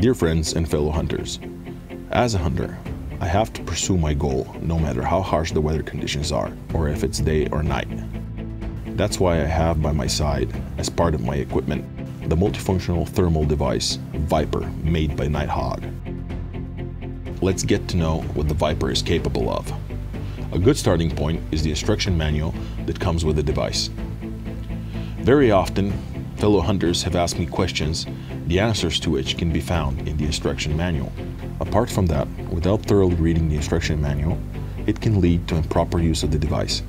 Dear friends and fellow hunters, as a hunter, I have to pursue my goal no matter how harsh the weather conditions are or if it's day or night. That's why I have by my side, as part of my equipment, the multifunctional thermal device Viper made by Nitehog. Let's get to know what the Viper is capable of. A good starting point is the instruction manual that comes with the device. Very often, fellow hunters have asked me questions, the answers to which can be found in the instruction manual. Apart from that, without thoroughly reading the instruction manual, it can lead to improper use of the device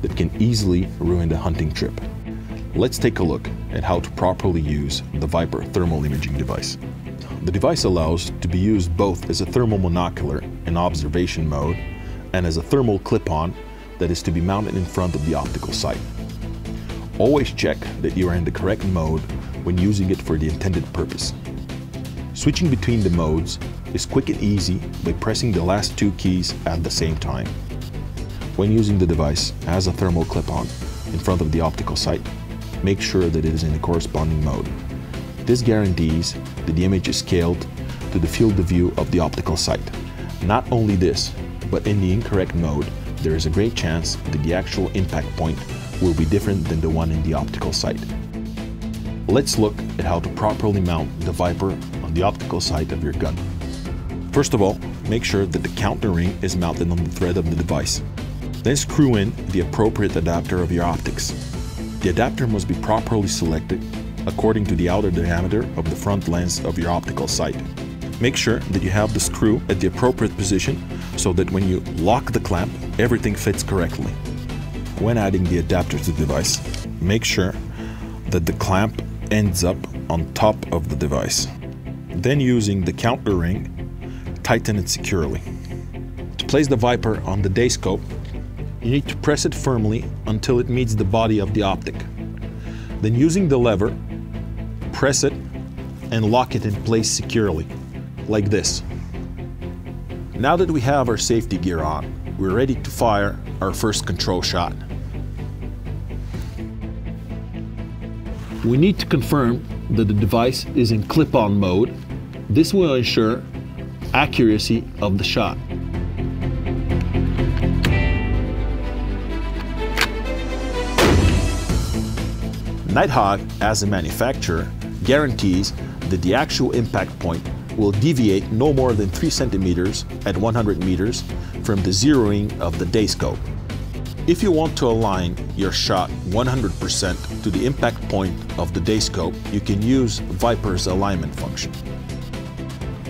that can easily ruin the hunting trip. Let's take a look at how to properly use the Viper thermal imaging device. The device allows to be used both as a thermal monocular in observation mode and as a thermal clip-on that is to be mounted in front of the optical sight. Always check that you are in the correct mode when using it for the intended purpose. Switching between the modes is quick and easy by pressing the last two keys at the same time. When using the device as a thermal clip-on in front of the optical sight, make sure that it is in the corresponding mode. This guarantees that the image is scaled to the field of view of the optical sight. Not only this, but in the incorrect mode, there is a great chance that the actual impact point will be different than the one in the optical sight. Let's look at how to properly mount the Viper on the optical sight of your gun. First of all, make sure that the counter ring is mounted on the thread of the device. Then screw in the appropriate adapter of your optics. The adapter must be properly selected according to the outer diameter of the front lens of your optical sight. Make sure that you have the screw at the appropriate position so that when you lock the clamp, everything fits correctly. When adding the adapter to the device, make sure that the clamp ends up on top of the device. Then using the counter ring, tighten it securely. To place the Viper on the day scope, you need to press it firmly until it meets the body of the optic. Then using the lever, press it and lock it in place securely, like this. Now that we have our safety gear on, we're ready to fire our first control shot. We need to confirm that the device is in clip-on mode. This will ensure accuracy of the shot. Nitehog, as a manufacturer, guarantees that the actual impact point will deviate no more than 3 centimeters at 100 meters from the zeroing of the day scope. If you want to align your shot 100% to the impact point of the day scope, you can use Viper's alignment function.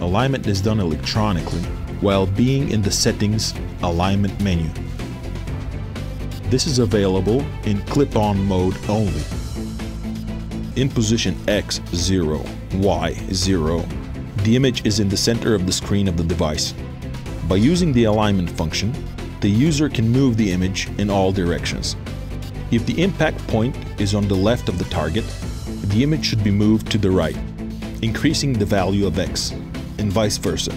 Alignment is done electronically while being in the settings alignment menu. This is available in clip-on mode only. In position X0, Y0, the image is in the center of the screen of the device. By using the alignment function, the user can move the image in all directions. If the impact point is on the left of the target, the image should be moved to the right, increasing the value of X, and vice versa.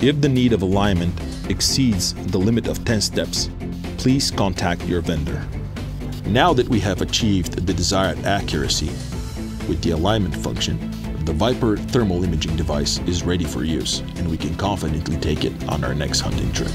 If the need of alignment exceeds the limit of 10 steps, please contact your vendor. Now that we have achieved the desired accuracy with the alignment function, the Viper thermal imaging device is ready for use and we can confidently take it on our next hunting trip.